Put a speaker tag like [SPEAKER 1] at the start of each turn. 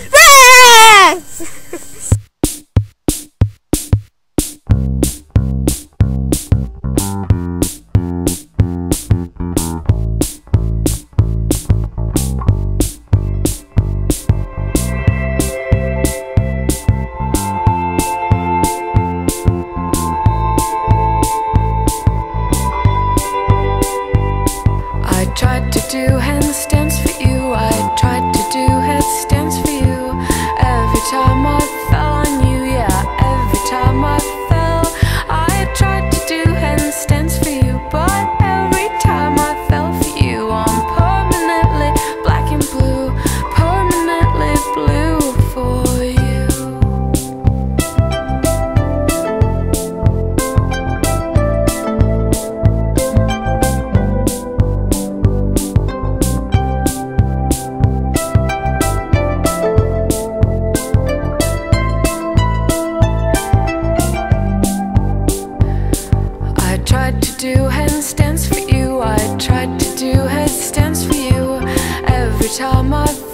[SPEAKER 1] for.
[SPEAKER 2] I tried time I